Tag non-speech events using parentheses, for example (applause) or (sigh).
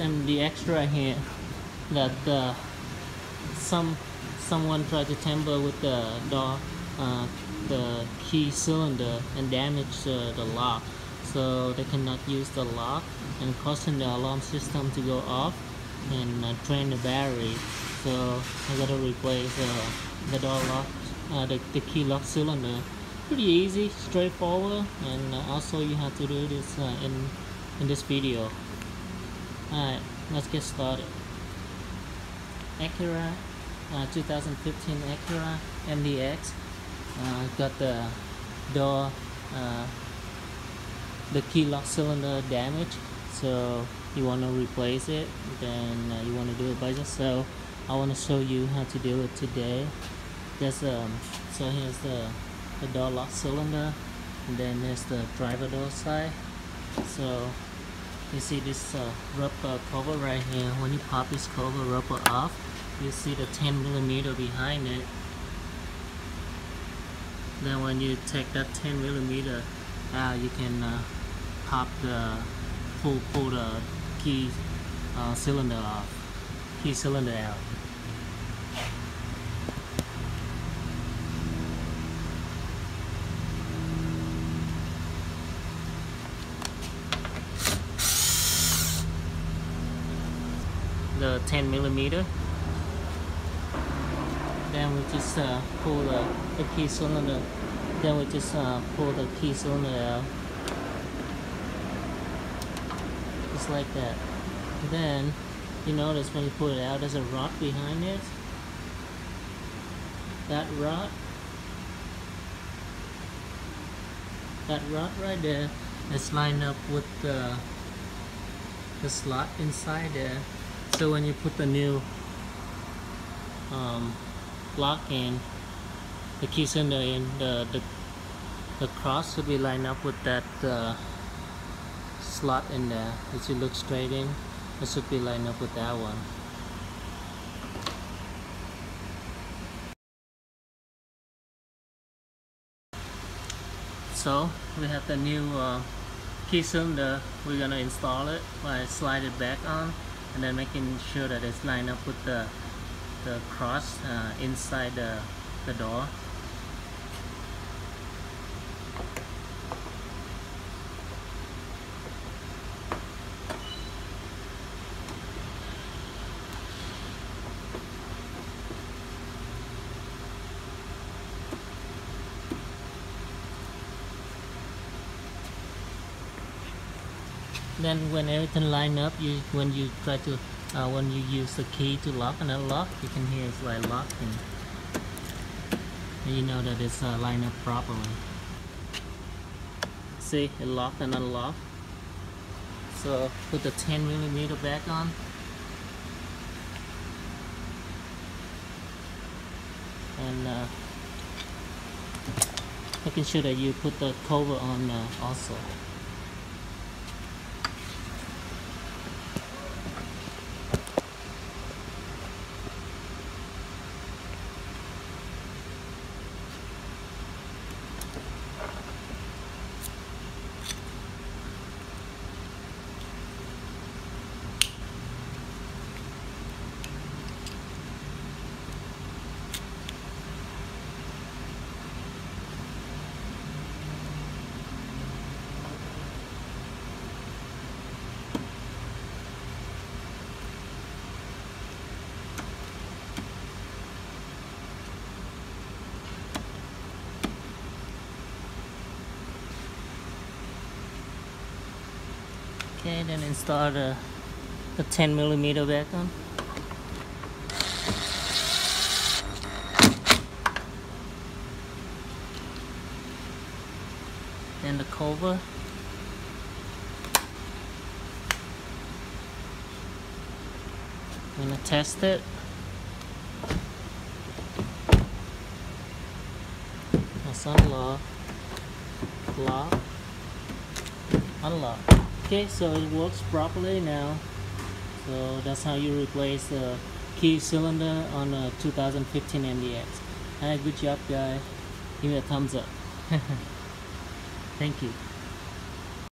and the extra here that uh, some someone tried to tamper with the door uh, the key cylinder and damage uh, the lock. So they cannot use the lock and causing the alarm system to go off and uh, drain the battery. So I gotta replace uh, the door lock uh, the, the key lock cylinder. Pretty easy straightforward and uh, also you have to do this in in this video alright let's get started. Acura uh, 2015 Acura MDX uh, got the door uh, the key lock cylinder damaged so you want to replace it then uh, you want to do it by yourself. I want to show you how to do it today. There's um so here's the the door lock cylinder and then there's the driver door side. So you see this uh, rubber cover right here. When you pop this cover rubber off you see the 10 millimeter behind it. Then when you take that 10 millimeter out you can uh, pop the pull pull the key uh, cylinder off key cylinder out the 10 millimeter. Then we just uh, pull the, the key cylinder then we just uh, pull the key cylinder out just like that. Then you notice when you pull it out there's a rod behind it. That rod that rod right there is lined up with the the slot inside there so when you put the new um, lock in the key cylinder in the, the the cross should be lined up with that uh, slot in there it you look straight in it should be lined up with that one. So we have the new uh, key cylinder we're gonna install it by slide it back on and then making sure that it's lined up with the the cross uh, inside the, the door then when everything line up you when you try to uh, when you use the key to lock and unlock you can hear it's like locking and you know that it's uh, lined up properly. See it locked and unlocked. So put the 10 millimeter back on. And uh, making sure that you put the cover on uh, also Okay, then install the, the 10 millimeter back on. Then the cover. I'm gonna test it. Let's unlock, lock, unlock okay so it works properly now. So that's how you replace the key cylinder on a 2015 MDX alright good job guys give me a thumbs up. (laughs) Thank you